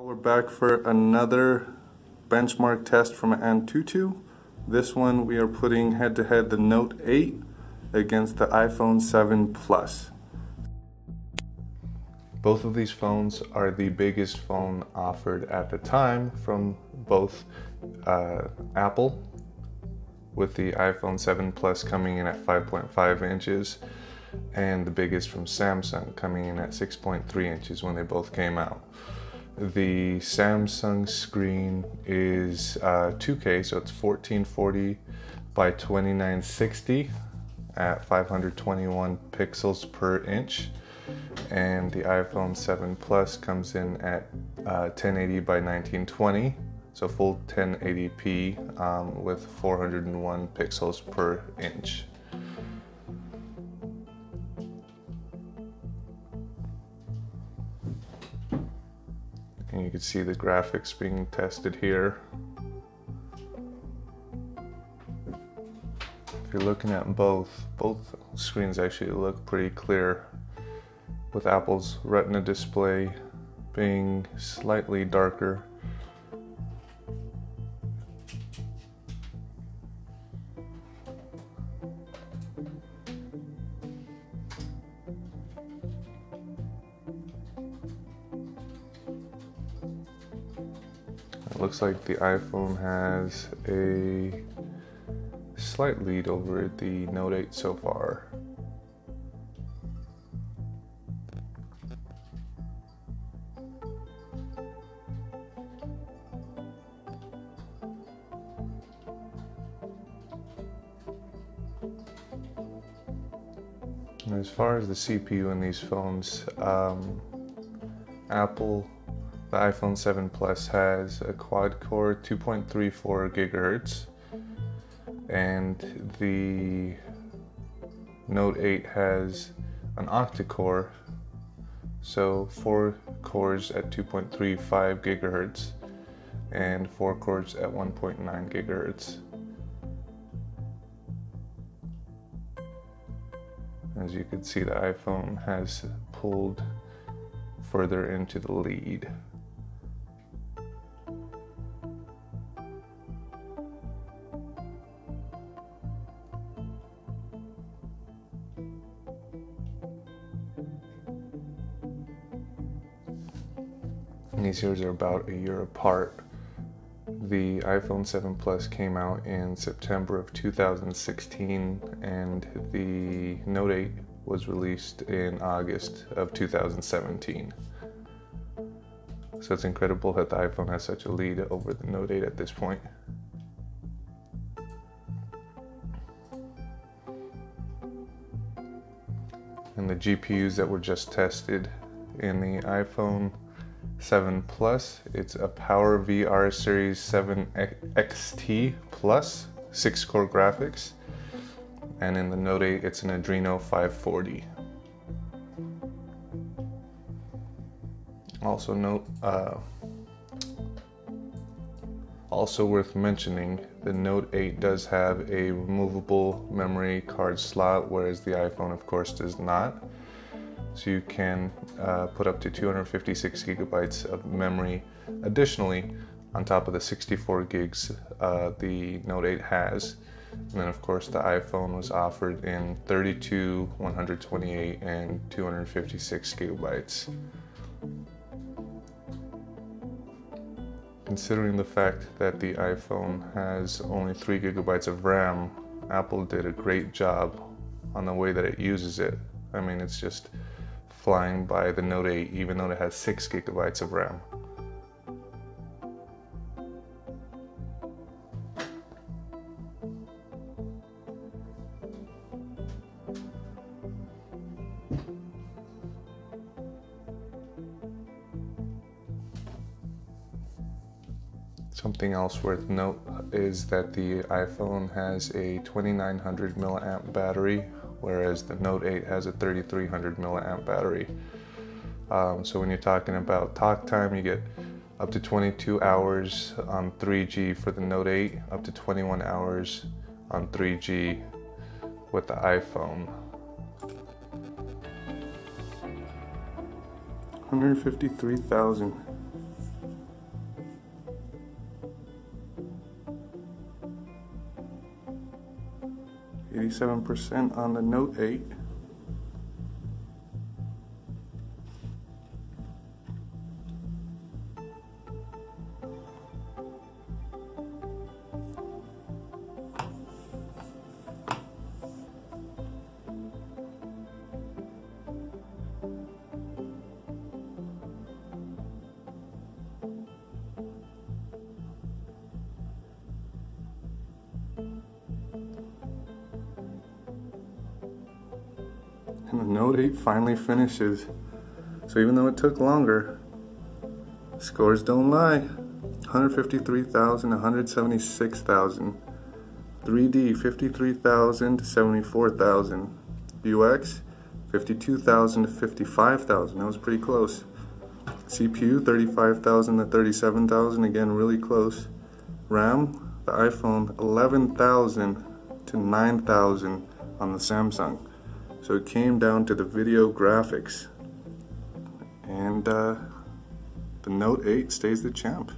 We're back for another benchmark test from Antutu. This one we are putting head to head the Note 8 against the iPhone 7 Plus. Both of these phones are the biggest phone offered at the time from both uh, Apple, with the iPhone 7 Plus coming in at 5.5 inches, and the biggest from Samsung coming in at 6.3 inches when they both came out. The Samsung screen is uh, 2K, so it's 1440 by 2960 at 521 pixels per inch. And the iPhone 7 Plus comes in at uh, 1080 by 1920, so full 1080p um, with 401 pixels per inch. And you can see the graphics being tested here. If you're looking at both, both screens actually look pretty clear with Apple's Retina display being slightly darker looks like the iPhone has a slight lead over the Note 8 so far. As far as the CPU in these phones, um, Apple the iPhone 7 Plus has a quad core 2.34 gigahertz, and the Note 8 has an octa core, so four cores at 2.35 gigahertz and four cores at 1.9 gigahertz. As you can see, the iPhone has pulled further into the lead. And these years are about a year apart. The iPhone 7 Plus came out in September of 2016, and the Note 8 was released in August of 2017. So it's incredible that the iPhone has such a lead over the Note 8 at this point. And the GPUs that were just tested in the iPhone 7 Plus. It's a Power VR Series 7 XT Plus, 6 core graphics. And in the Note 8, it's an Adreno 540. Also note, uh, also worth mentioning, the Note 8 does have a removable memory card slot, whereas the iPhone, of course, does not. So you can uh, put up to 256 gigabytes of memory additionally on top of the 64 gigs uh, the Note 8 has. And then of course the iPhone was offered in 32, 128, and 256 gigabytes. Considering the fact that the iPhone has only 3 gigabytes of RAM, Apple did a great job on the way that it uses it. I mean, it's just flying by the Note 8 even though it has 6 gigabytes of RAM. Something else worth note is that the iPhone has a 2900 milliamp battery whereas the Note 8 has a 3300 milliamp battery. Um, so when you're talking about talk time, you get up to 22 hours on 3G for the Note 8, up to 21 hours on 3G with the iPhone. 153,000 37% on the Note 8. Note 8 finally finishes. So even though it took longer, scores don't lie. 153,000, 176,000. 3D, 53,000 to 74,000. UX, 52,000 to 55,000. That was pretty close. CPU, 35,000 to 37,000. Again, really close. RAM, the iPhone, 11,000 to 9,000 on the Samsung. So it came down to the video graphics. And uh, the Note 8 stays the champ.